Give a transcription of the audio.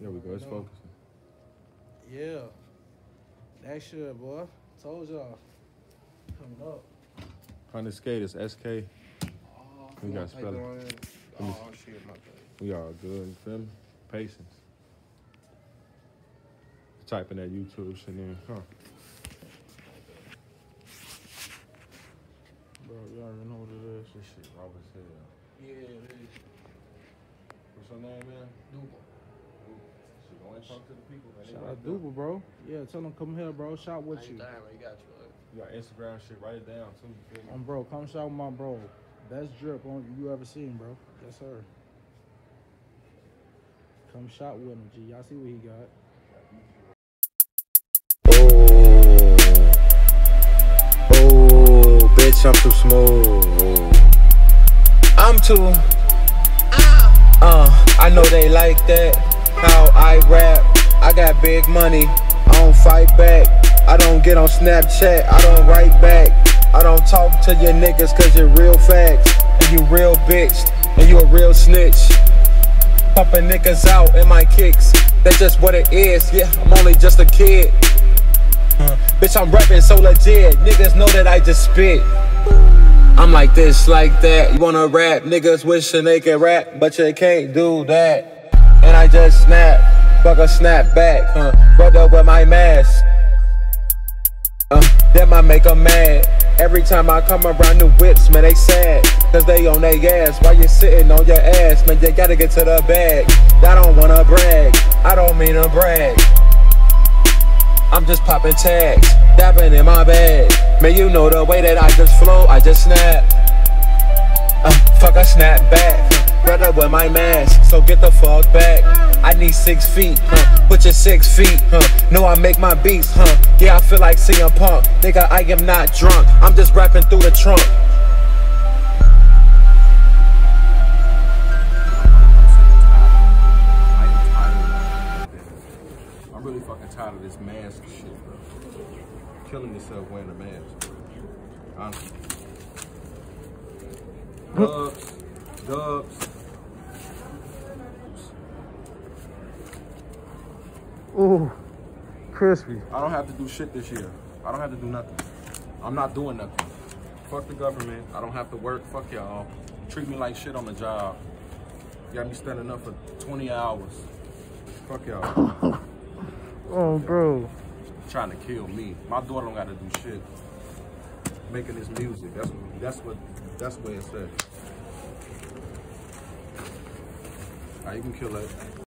There we go. It's focusing. Yeah. That shit, boy. Told y'all. Coming up. Hunnid Skaterz. SK. Oh, We gotta on, spell type it. on in. Let me- Oh, shit, my bad. We all good. You feel me? Patience. Typing that YouTube shit in, huh? Bro, you already know what it is. This shit raw as hell. Yeah, it is. What's your name, man? Duba. Shit, go and talk to the people, man. They Shout out there. Duba, bro. Yeah, tell them come here, bro. Shot with you. Anytime, you got you. Look. You got Instagram shit. Write it down too. You feel me? Um, bro, come shot with my bro. Best drip on you ever seen, bro. Yes, sir. Come shot with him, G. Y'all see what he got. Oh, oh, bitch, I'm too smooth. I'm too. Uh, I know they like that. How I rap. I got big money. I don't fight back. I don't get on Snapchat. I don't write back. I don't talk to your niggas cause you're real facts. And you real bitch. And you a real snitch. Pumping niggas out in my kicks. That's just what it is. Yeah, I'm only just a kid. Uh, bitch, I'm rapping so legit. Niggas know that I just spit. I'm like this, like that. You wanna rap? Niggas wishing they could rap, but you can't do that. And I just snap, fuck a snap back, huh? Brother with my mask. Uh, that might make 'em mad. Every time I come around the whips, man, they sad. Cause they on their ass while you sitting on your ass. Man, you gotta get to the bag. I don't wanna brag. I don't mean to brag. I'm just popping tags, dabbing in my bag. Man, you know the way that I just flow, I just snap. Uh, fuck a snap back. Brother with my mask, so get the fuck back. I need six feet, huh? Put your six feet, huh? Know I make my beats, huh? Yeah, I feel like CM Punk. Nigga, I am not drunk. I'm just rapping through the trunk. I'm really fucking tired of this mask shit, bro. Killing yourself wearing a mask. Honestly. Dubs. Dubs. Ooh, crispy. I don't have to do shit this year. I don't have to do nothing. I'm not doing nothing. Fuck the government. I don't have to work. Fuck y'all. Treat me like shit on the job. Got me standing up for 20 hours. Fuck y'all. Oh, bro. Trying to kill me. My daughter don't got to do shit. Making this music. That's what. That's what. That's what it said. Alright, you can kill it.